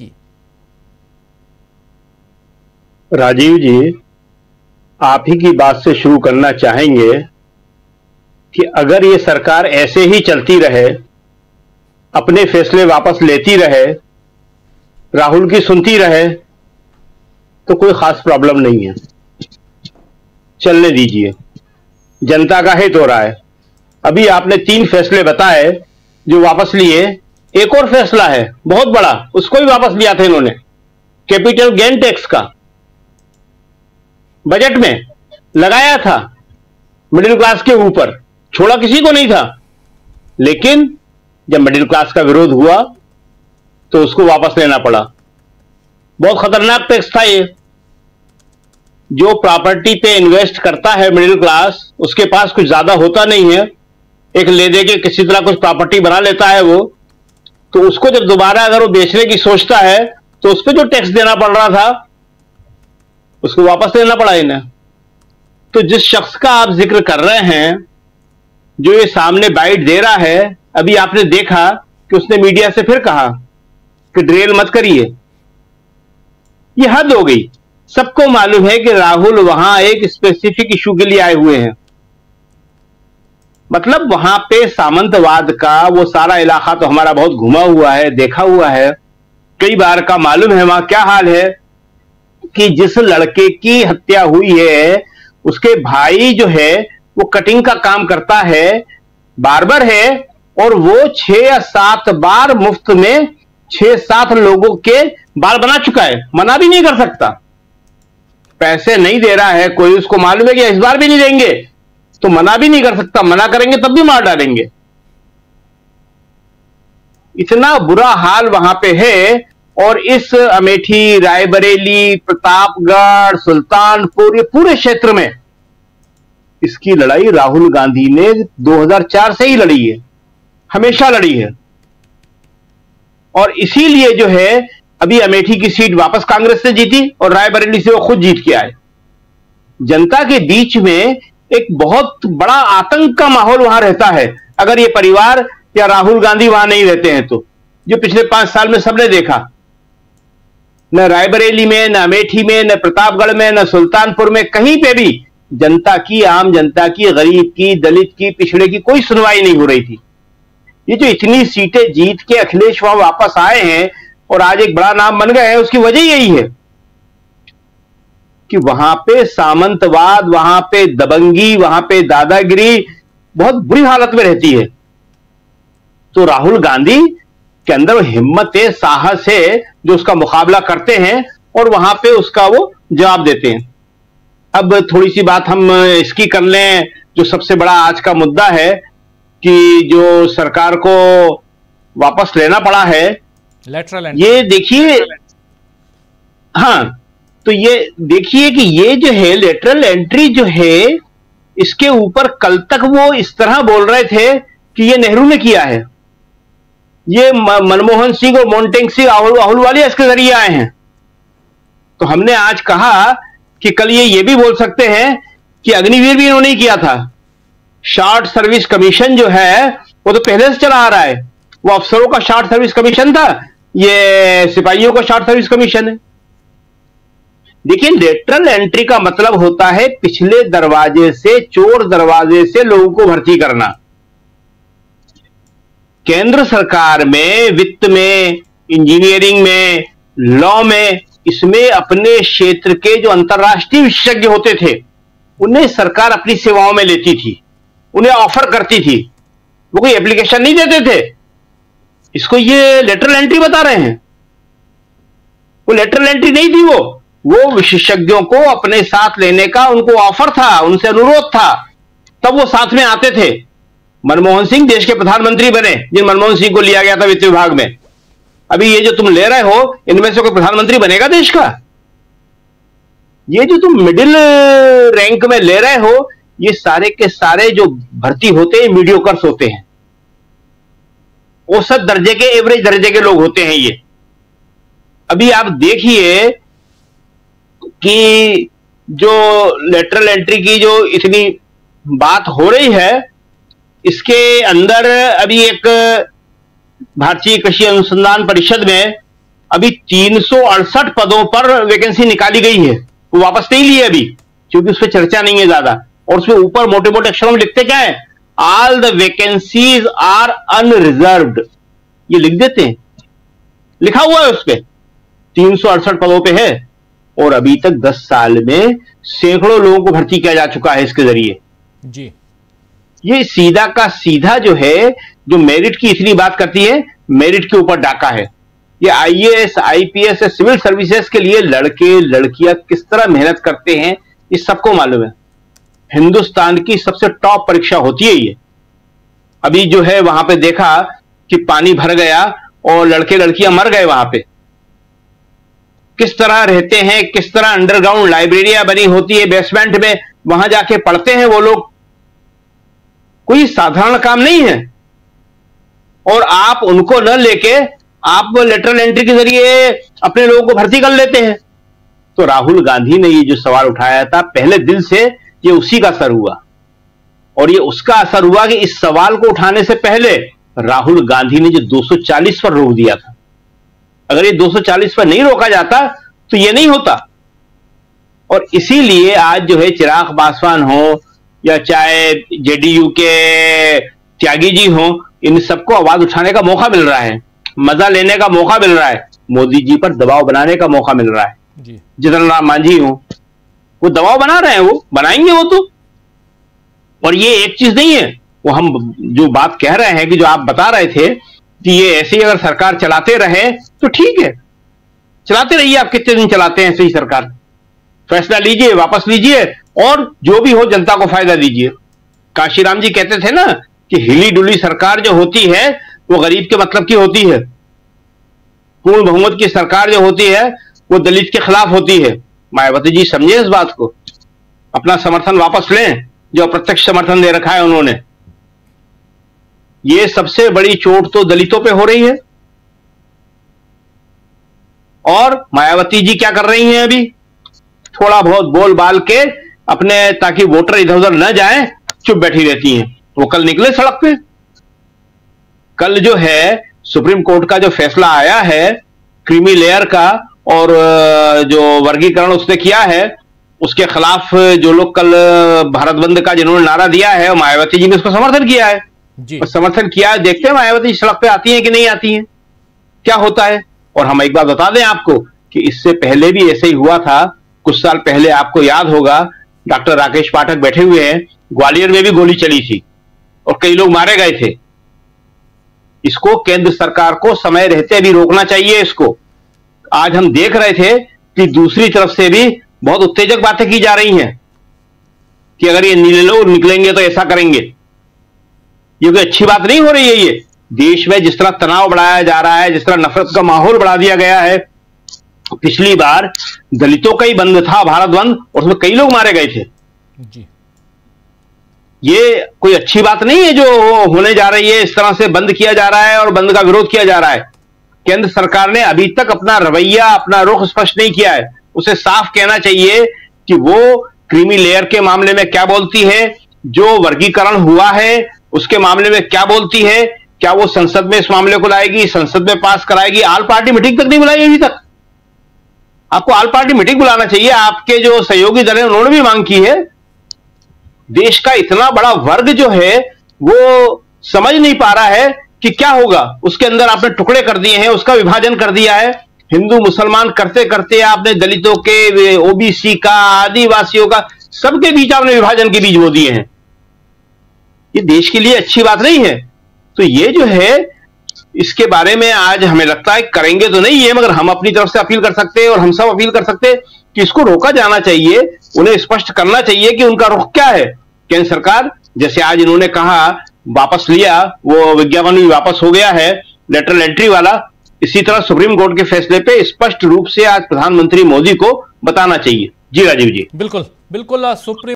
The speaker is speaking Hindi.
की। राजीव जी, आप ही की बात से शुरू करना चाहेंगे कि अगर ये सरकार ऐसे ही चलती रहे, अपने फैसले वापस लेती रहे, राहुल की सुनती रहे तो कोई खास प्रॉब्लम नहीं है। चलने दीजिए। जनता का हित हो रहा है। अभी आपने तीन फैसले बताए जो वापस लिए एक और फैसला है, बहुत बड़ा, उसको भी वापस लिया था इन्होंने, कैपिटल गेन टैक्स का। बजट में लगाया था मिडिल क्लास के ऊपर, छोड़ा किसी को नहीं था, लेकिन जब मिडिल क्लास का विरोध हुआ तो उसको वापस लेना पड़ा। बहुत खतरनाक टैक्स था ये। जो प्रॉपर्टी पे इन्वेस्ट करता है मिडिल क्लास उसके पास कुछ ज़्यादा होता नहीं है, एक ले दे के किसी तरह कुछ प्रॉपर्टी बना लेता है वो तो उसको जब दोबारा अगर वो बेचने की सोचता है तो उस पर जो टैक्स देना पड़ रहा था, उसको वापस लेना पड़ा इन्हें। तो जिस शख्स का आप ज़िक्र कर रहे हैं, जो ये सामने बाइट दे रहा है, अभी आपने देखा कि उसने मीडिया से फिर कहा कि ड्रेल मत करिए। हद हो गई। सबको मालूम है कि राहुल वहाँ एक स्पेसिफिक इशू के लिए आए हुए हैं। मतलब वहाँ पे सामंतवाद का वो सारा इलाका तो हमारा बहुत घुमा हुआ है, देखा हुआ है। कई बार का मालूम है वहाँ क्या हाल है कि जिस लड़के की हत्या हुई है, उसके भाई जो है, वो कटिंग का काम करता है, बार्बर है, और वो छह या सात बार मुफ़्त में छह सात लोगों के बाल बना चुका है। मना भी नहीं कर सकता। पैसे नहीं दे रहा है, कोई उसको मालूम है कि इस बार भी नहीं देंगे। तो मना भी नहीं कर सकता, मना करेंगे तब भी मार डालेंगे। इतना बुरा हाल वहाँ पे है और इस अमेठी, रायबरेली, प्रतापगढ़, सुल्तानपुर, ये पूरे क्षेत्र में इसकी लड़ाई राहुल गांधी ने 2004 से ही लड़ी है, हमेशा लड़ी है। और इसीलिए जो है, अभी अमेठी की सीट वापस कांग्रेस से जीती और रायबरेली से वो खुद जीत के आए। जनता के बीच में एक बहुत बड़ा आतंक का माहौल वहाँ रहता है। अगर ये परिवार या राहुल गांधी वहाँ नहीं रहते हैं तो। जो पिछले पाँच साल में सबने देखा। न रायबरेली में, न अमेठी में, न प्रतापगढ़ में, न सुल्तानपुर में, कहीं पे भी जनता की, आम जनता की, गरीब की, दलित की, पिछड़े की कोई सुनवाई नहीं हो रही थी। ये जो इतनी सीटें जीत के अखिलेश वहाँ वापस आए हैं और आज एक बड़ा नाम बन गए हैं, उसकी वजह यही है। कि वहाँ पे सामंतवाद वहाँ पे दबंगी वहाँ पे दादागिरी बहुत बुरी हालत में रहती है। तो राहुल गांधी के अंदर हिम्मत है साहस है जो उसका मुकाबला करते हैं और वहाँ पे उसका वो जवाब देते हैं। अब थोड़ी सी बात हम इसकी कर लें जो सबसे बड़ा आज का मुद्दा है कि जो सरकार को वापस लेना पड़ा है। लेटरल ये देखिए हाँ तो ये देखिए कि ये जो है लेटरल एंट्री जो है, इसके ऊपर कल तक वो इस तरह बोल रहे थे कि ये नेहरू ने किया है। ये मनमोहन सिंह और मोन्टेंग सिंह अहुलवालिया इसके ज़रिए आए हैं। तो हमने आज कहा कि कल ये ये भी बोल सकते हैं कि अग्निवीर भी इन्होंने किया था। शॉर्ट सर्विस कमीशन जो है, वो तो पहले से चला आ रहा है। वो अफसरों का शॉर्ट सर्विस कमीशन था। ये सिपाहियों का शॉर्ट सर्विस कमीशन है। देखिए लेटरल एंट्री का मतलब होता है पिछले दरवाजे से चोर दरवाजे से लोगों को भर्ती करना। केंद्र सरकार में, वित्त में इंजीनियरिंग में लॉ में, इसमें अपने क्षेत्र के जो अंतर्राष्ट्रीय विशेषज्ञ होते थे, उन्हें सरकार अपनी सेवाओं में लेती थी, उन्हें ऑफ़र करती थी। वो कोई एप्लीकेशन नहीं देते थे। इसको ये लेटरल एंट्री बता रहे हैं। वो लेटरल एंट्री नहीं थी वो। वो विशेषज्ञों को अपने साथ लेने का उनको ऑफ़र था, उनसे अनुरोध था। तब वो साथ में आते थे। मनमोहन सिंह देश के प्रधानमंत्री बने, जिन मनमोहन सिंह को लिया गया था वित्त विभाग में। अभी ये जो तुम ले रहे हो, इनमें से कोई प्रधानमंत्री बनेगा देश का? ये जो तुम मिडिल रैंक में ले रहे हो, ये सारे के सारे जो भर्ती होते हैं मीडियोकर्स होते हैं। औसत दर्जे के एवरेज दर्जे के लोग होते हैं ये। अभी आप देखिए कि जो लेटरल एंट्री की जो इतनी बात हो रही है, इसके अंदर अभी एक भारतीय कृषि अनुसंधान परिषद में अभी तीन सौ अड़सठ पदों पर वैकेंसी निकाली गई है। वो वापस नहीं लिए अभी, क्योंकि उस पर चर्चा नहीं है ज़्यादा। और उसमें ऊपर मोटे मोटे अक्षरों में लिखते क्या है? All the vacancies are unreserved ये लिख देते हैं। लिखा हुआ है उस पर तीन सौ अड़सठ पदों पे है। और अभी तक 10 साल में सैकड़ों लोगों को भर्ती किया जा चुका है इसके ज़रिए। जी। ये सीधा का सीधा जो है जो मेरिट की इतनी बात करती है मेरिट के ऊपर डाका है। ये आईएएस आईपीएस सिविल सर्विसेज़ के लिए लड़के लड़कियाँ किस तरह मेहनत करते हैं ये सबको मालूम है। हिंदुस्तान की सबसे टॉप परीक्षा होती है ये। अभी जो है वहाँ पे देखा कि पानी भर गया और लड़के लड़कियाँ मर गए वहाँ पे। किस तरह रहते हैं, किस तरह अंडरग्राउंड लाइब्रेरियाँ बनी होती है बेसमेंट में, वहाँ जाके पढ़ते हैं वो लोग? कोई साधारण काम नहीं है। और आप उनको न लेके आप लेटरल एंट्री के ज़रिए अपने लोगों को भर्ती कर लेते हैं। तो राहुल गांधी ने ये जो सवाल उठाया था, पहले दिल से ये उसी का असर हुआ। और ये उसका असर हुआ कि इस सवाल को उठाने से पहले राहुल गांधी ने जो 240 पर रोक दिया था। अगर ये 240 पर नहीं रोका जाता तो ये नहीं होता। और इसीलिए आज जो है चिराग पासवान हो या चाहे जेडीयू के त्यागी जी हो इन सबको आवाज़ उठाने का मौका मिल रहा है। मज़ा लेने का मौका मिल रहा है। मोदी जी पर दबाव बनाने का मौका मिल रहा है। जितन राम मांझी हो वो दबाव बना रहे हैं वो बनाएँगे वो तो। और ये एक चीज़ नहीं है। वो हम जो बात कह रहे हैं कि जो आप बता रहे थे कि ये ऐसे ही अगर सरकार चलाते रहे तो ठीक है। चलाते रहिए आप, कितने दिन चलाते हैं ऐसे सरकार? फैसला लीजिए, वापस लीजिए, और जो भी हो जनता को फ़ायदा दीजिए। काशीराम जी कहते थे ना कि हिली डुली सरकार जो होती है, वो गरीब के मतलब की होती है। पूर्ण बहुमत की सरकार जो होती है, वो दलित के खिलाफ होती है। मायावती जी समझे इस बात को? अपना समर्थन वापस लें, जो अप्रत्यक्ष समर्थन दे रखा है उन्होंने। ये सबसे बड़ी चोट तो दलितों पे हो रही है। और मायावती जी क्या कर रही हैं अभी? थोड़ा बहुत बोल बाल के अपने, ताकि वोटर इधर उधर न जाए, चुप बैठी रहती हैं। वो कल निकले सड़क पे। कल जो है, सुप्रीम कोर्ट का जो फैसला आया है, क्रीमी लेयर का, और जो वर्गीकरण उसने किया है, उसके खिलाफ जो लोग कल भारत बंद का जिन्होंने नारा दिया है मायावती जी ने उसका समर्थन किया है। जी। समर्थन किया देखते हैं मायावती सड़क पे आती है कि नहीं आती है। क्या होता है? और हम एक बात बता दें आपको कि इससे पहले भी ऐसे ही हुआ था। कुछ साल पहले आपको याद होगा, डॉक्टर राकेश पाठक बैठे हुए हैं, ग्वालियर में भी गोली चली थी और कई लोग मारे गए थे। इसको केंद्र सरकार को समय रहते भी रोकना चाहिए इसको। आज हम देख रहे थे कि दूसरी तरफ़ से भी बहुत उत्तेजक बातें की जा रही हैं कि अगर ये नीले लोग निकलेंगे तो ऐसा करेंगे। ये कोई अच्छी बात नहीं हो रही है ये। देश में जिस तरह तनाव बढ़ाया जा रहा है जिस तरह नफरत का माहौल बढ़ा दिया गया है पिछली बार दलितों का ही बंद था भारत बंद और उसमें कई लोग मारे गए थे। जी। ये कोई अच्छी बात नहीं है जो होने जा रही है इस तरह से बंद किया जा रहा है और बंद का विरोध किया जा रहा है। केंद्र सरकार ने अभी तक अपना रवैया अपना रुख स्पष्ट नहीं किया है। उसे साफ़ कहना चाहिए कि वो क्रीमी लेयर के मामले में क्या बोलती है जो वर्गीकरण हुआ है उसके मामले में क्या बोलती है? क्या वो संसद में इस मामले को लाएगी? संसद में पास कराएगी? आल पार्टी मीटिंग तक नहीं बुलाई अभी तक। आपको आल पार्टी मीटिंग बुलाना चाहिए। आपके जो सहयोगी दल है, उन्होंने भी मांग की है। देश का इतना बड़ा वर्ग जो है, वो समझ नहीं पा रहा है कि क्या होगा। उसके अंदर आपने टुकड़े कर दिए हैं, उसका विभाजन कर दिया है। हिंदू, मुसलमान करते करते आपने दलितों के ओबीसी का, आदिवासियों का, सबके बीच आपने विभाजन के बीज बो दिए हैं। ये देश के लिए अच्छी बात नहीं है। तो ये जो है, इसके बारे में आज हमें लगता है करेंगे तो नहीं है, मगर हम अपनी तरफ़ से अपील कर सकते हैं और हम सब अपील कर सकते हैं कि इसको रोका जाना चाहिए, उन्हें स्पष्ट करना चाहिए कि उनका रुख क्या है। केंद्र सरकार, जैसे आज इन्होंने कहा, वापस लिया, वो विज्ञापन भी वापस हो गया है लेटरल एंट्री वाला, इसी तरह सुप्रीम कोर्ट के फैसले पे स्पष्ट रूप से आज प्रधानमंत्री मोदी को बताना चाहिए। जी राजीव जी। बिल्कुल बिल्कुल, सुप्रीम